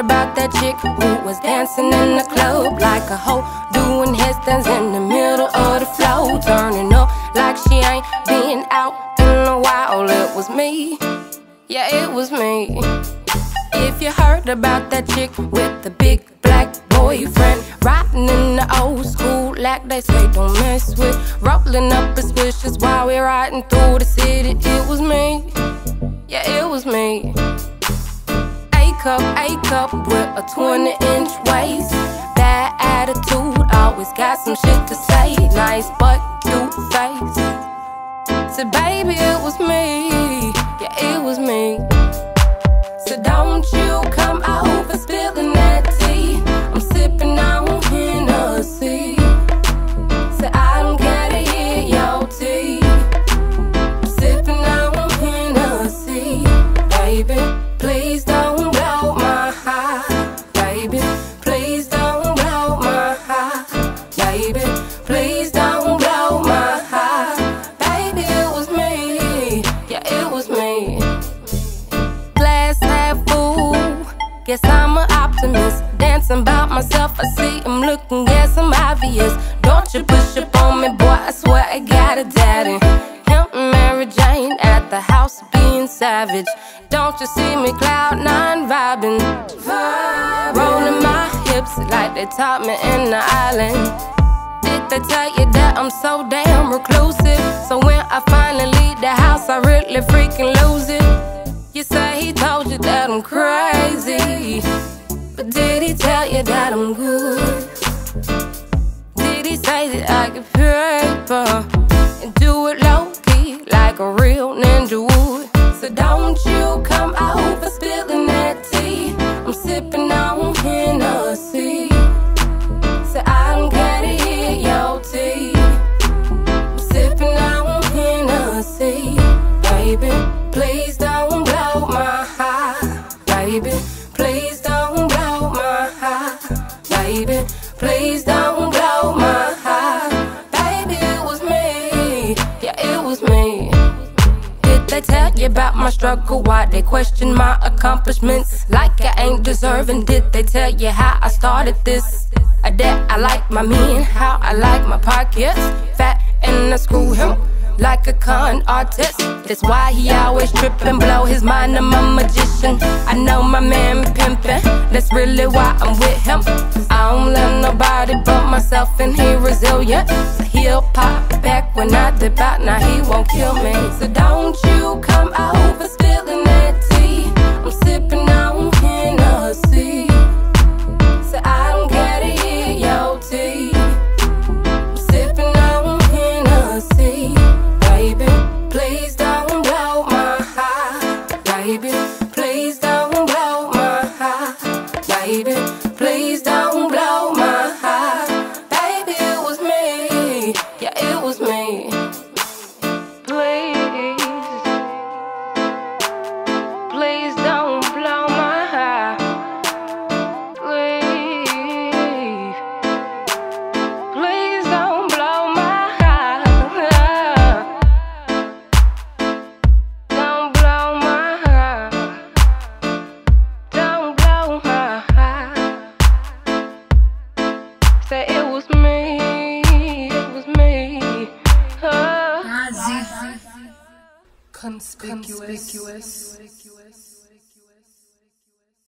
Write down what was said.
about that chick who was dancing in the club like a hoe, doing headstands in the middle of the floor, turning up like she ain't been out in a while. It was me, yeah, it was me. If you heard about that chick with the big black boyfriend, riding in the old school like they say don't mess with, rolling up his wishes while we're riding through the city. It was me, yeah, it was me cup, A cup with a 20 inch waist. Bad attitude, always got some shit to say. Nice but cute face. Said, baby, it was me. Yeah, it was me. So don't you come Guess I'm an optimist. Dancing by myself, I see him looking, guess I'm obvious. Don't you push up on me, boy, I swear I got a daddy. Him and Mary Jane at the house being savage. Don't you see me cloud nine vibing? Rolling my hips like they taught me in the island. They tell you that I'm so damn reclusive? So when I finally leave the house, I really freaking lose it. You say he told you that I'm crazy. But did he tell you that I'm good? Did he say that I could paper and do it low key like a real ninja would? So don't you baby. Please don't blow my heart, baby. Please don't blow my heart, baby. Please don't blow my heart, baby. It was me, yeah, it was me. Did they tell you about my struggle? Why they question my accomplishments? Like I ain't deserving. Did they tell you how I started this? That I like my men, how I like my pockets, fat and I screw him like a con artist. That's why he always trippin', blow his mind. I'm a magician. I know my man pimpin'. That's really why I'm with him. I don't love nobody but myself, and he resilient. So he'll pop back when I dip out. Now he won't kill me. So don't you Baby, Conspicuous. Conspicuous.